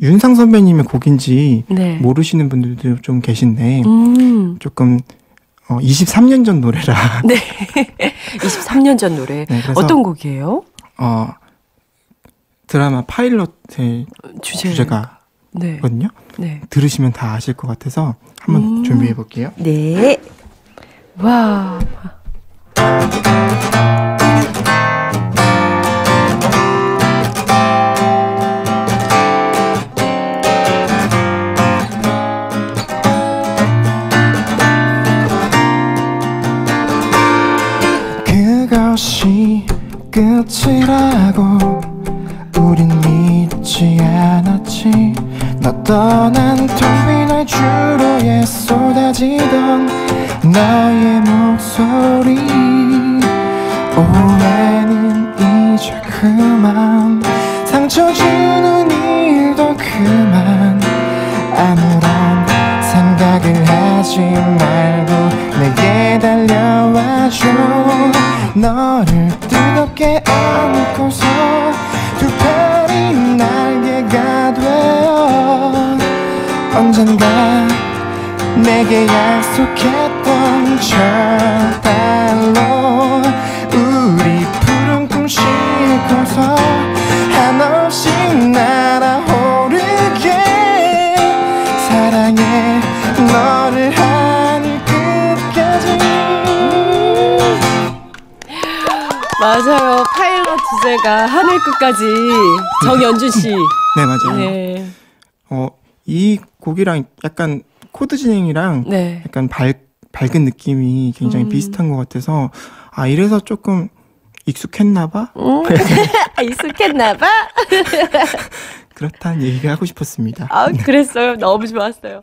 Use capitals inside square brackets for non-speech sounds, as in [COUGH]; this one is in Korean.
윤상 선배님의 곡인지 네. 모르시는 분들도 좀 계신데 음. 조금 어, 23년 전 노래라. [LAUGHS] 네. 23년 전 노래. 네, 어떤 곡이에요? 어, 드라마 파일럿의 주제. 주제가거든요. 네. 네. 들으시면 다 아실 것 같아서 한번 음. 준비해 볼게요. 네. 와. 끝이라고 우린 믿지 않았지. 너 떠난 텅빈 알주로에 쏟아지던 너의 목소리. 오해는 이제 그만. 상처 주는 일도 그만. 아무런 생각을 하지 말고 내게 달 려와줘. 너를 뜨겁게 안고서 두 팔이 날개가 되어 언젠가 내게 약속했던 저달로 우리 푸른 꿈 싣고서 한없이 날아오르게 사랑해 너를 맞아요. 파일럿 주제가 하늘 끝까지 정연준 씨. [LAUGHS] 네 맞아요 네. 어, 이 곡이랑 약간 코드 진행이랑 네. 약간 밝, 밝은 느낌이 굉장히 음. 비슷한 것 같아서 아 이래서 조금 익숙했나 봐 음. [LAUGHS] 익숙했나 봐. [LAUGHS] 그렇다는 얘기를 하고 싶었습니다 아, 그랬어요. 너무 좋았어요.